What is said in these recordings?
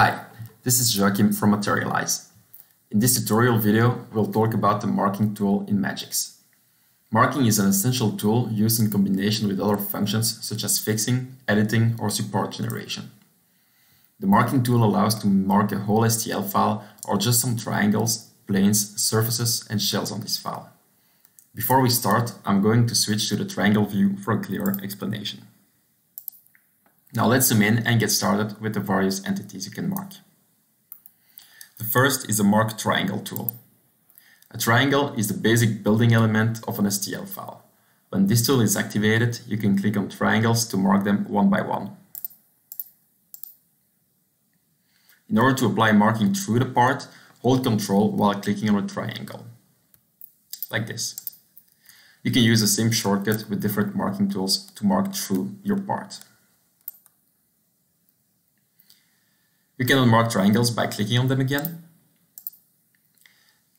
Hi, this is Joachim from Materialise. In this tutorial video, we'll talk about the marking tool in Magics. Marking is an essential tool used in combination with other functions such as fixing, editing, or support generation. The marking tool allows to mark a whole STL file or just some triangles, planes, surfaces, and shells on this file. Before we start, I'm going to switch to the triangle view for a clearer explanation. Now let's zoom in and get started with the various entities you can mark. The first is the Mark Triangle tool. A triangle is the basic building element of an STL file. When this tool is activated, you can click on triangles to mark them one by one. In order to apply marking through the part, hold Ctrl while clicking on a triangle. Like this. You can use the same shortcut with different marking tools to mark through your part. You can unmark triangles by clicking on them again.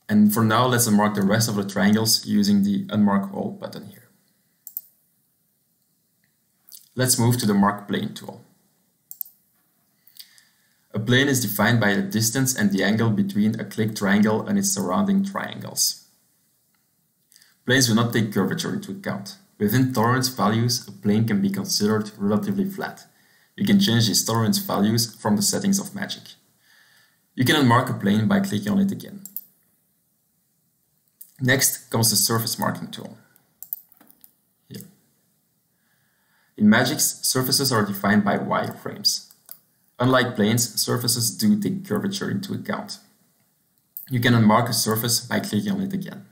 And for now, let's unmark the rest of the triangles using the Unmark All button here. Let's move to the Mark Plane tool. A plane is defined by the distance and the angle between a clicked triangle and its surrounding triangles. Planes do not take curvature into account. Within tolerance values, a plane can be considered relatively flat, you can change these tolerance values from the settings of Magic. You can unmark a plane by clicking on it again. Next comes the surface marking tool. Here. In Magics, surfaces are defined by wireframes. Unlike planes, surfaces do take curvature into account. You can unmark a surface by clicking on it again.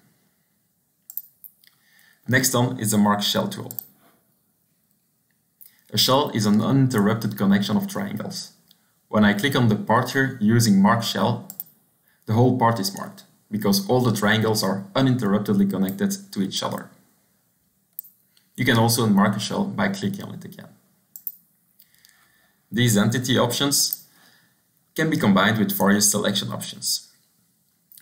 Next on is the Mark Shell tool. A shell is an uninterrupted connection of triangles. When I click on the part here using mark shell, the whole part is marked, because all the triangles are uninterruptedly connected to each other. You can also unmark a shell by clicking on it again. These entity options can be combined with various selection options.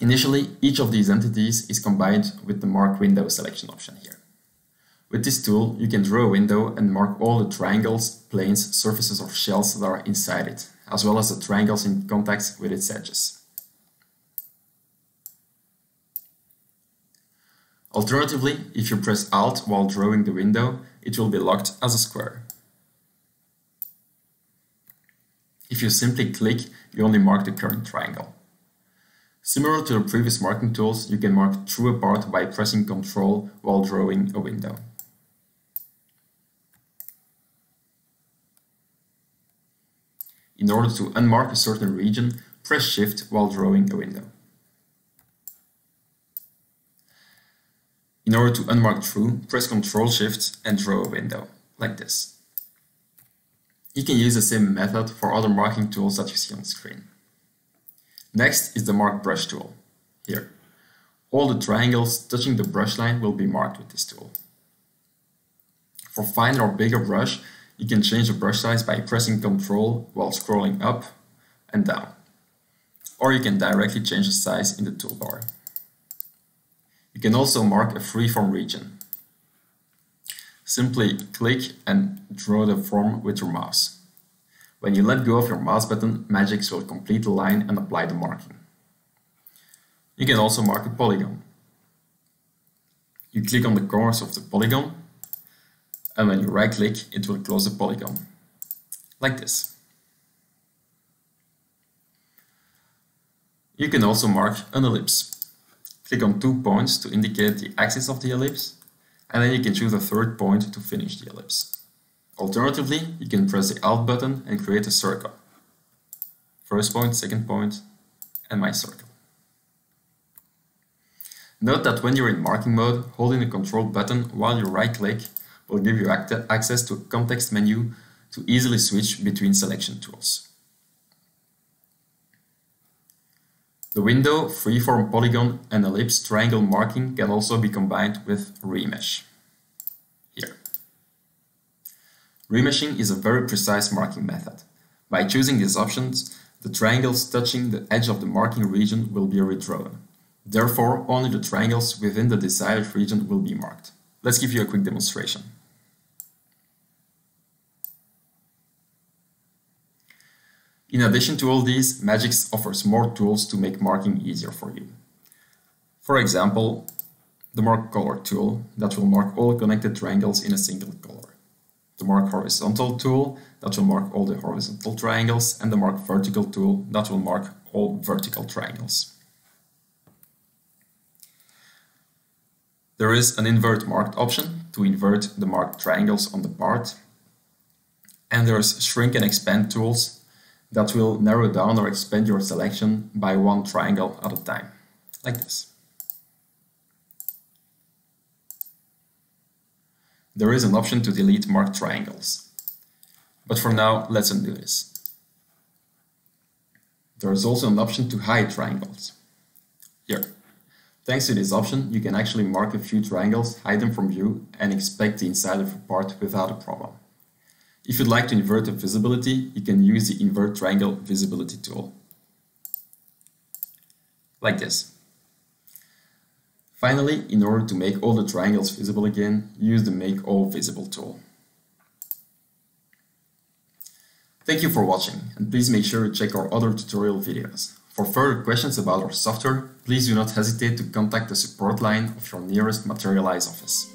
Initially, each of these entities is combined with the Mark Window selection option here. With this tool, you can draw a window and mark all the triangles, planes, surfaces or shells that are inside it, as well as the triangles in contact with its edges. Alternatively, if you press Alt while drawing the window, it will be locked as a square. If you simply click, you only mark the current triangle. Similar to the previous marking tools, you can mark through a part by pressing Ctrl while drawing a window. In order to unmark a certain region, press Shift while drawing a window. In order to unmark through, press Ctrl Shift and draw a window, like this. You can use the same method for other marking tools that you see on the screen. Next is the Mark Brush tool, here. All the triangles touching the brush line will be marked with this tool. For finer or bigger brush, you can change the brush size by pressing Ctrl while scrolling up and down. Or you can directly change the size in the toolbar. You can also mark a freeform region. Simply click and draw the form with your mouse. When you let go of your mouse button, Magics will complete the line and apply the marking. You can also mark a polygon. You click on the corners of the polygon and when you right click it will close the polygon like this. You can also mark an ellipse. Click on two points to indicate the axis of the ellipse and then you can choose a third point to finish the ellipse. Alternatively, you can press the Alt button and create a circle. First point, second point, and my circle. Note that when you're in marking mode, holding the control button while you right click will give you access to a context menu to easily switch between selection tools. The window, freeform polygon and ellipse triangle marking can also be combined with remesh. Here. Remeshing is a very precise marking method. By choosing these options, the triangles touching the edge of the marking region will be redrawn. Therefore, only the triangles within the desired region will be marked. Let's give you a quick demonstration. In addition to all these, Magics offers more tools to make marking easier for you. For example, the Mark Color tool that will mark all connected triangles in a single color. The Mark Horizontal tool that will mark all the horizontal triangles and the Mark Vertical tool that will mark all vertical triangles. There is an invert marked option to invert the marked triangles on the part. And there's shrink and expand tools that will narrow down or expand your selection by one triangle at a time, like this. There is an option to delete marked triangles. But for now, let's undo this. There is also an option to hide triangles. Here. Thanks to this option, you can actually mark a few triangles, hide them from view, and inspect the inside of a part without a problem. If you'd like to invert the visibility, you can use the Invert Triangle Visibility tool. Like this. Finally, in order to make all the triangles visible again, use the Make All Visible tool. Thank you for watching, and please make sure to check our other tutorial videos. For further questions about our software, please do not hesitate to contact the support line of your nearest Materialise office.